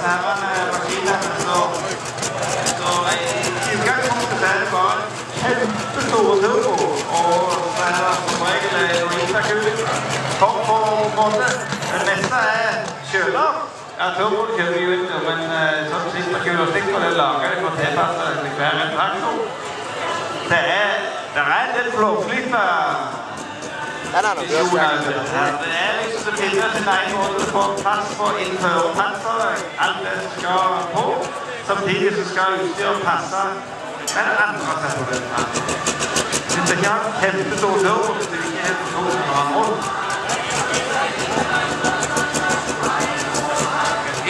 estaban maskiner som i utgangspunktet så er det bare kjempestore turbo. Og så er det som regel Norwegian-kul topp på båten. Det meste er kjøler. Ja, turboen kjører jo ikke, men sånn slisterkul og slikkmodell lager de for å tilpasse til hver en traktor. Det er, en del flåflyter. Det er noe. Visjoner grønn. ute her. Det liksom det finnes sin egen måte å plass på innføre. Alt det som skal på. Samtidig så skal utstyret passe med det andre settet. Hvis det ikke har kjempestor turbo, så det ikke helt stor som har mål.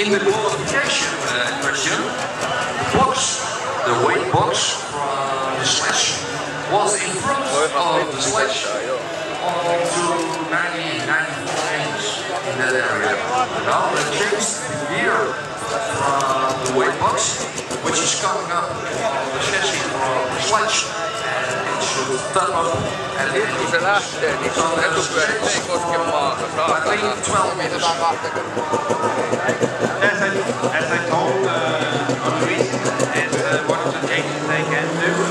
In the qualification uh, question, the box, the weight box from the sledge was in front of the sledge on to 90, the gear from the weight box, which is coming up on the chassis from the sledge, and it should top up at the Nyt kun se lähtee, niin se on etupyörät ei koske maata. I Saatana. think 12 meters. As I, as I told uh, it's one of the changes they can do.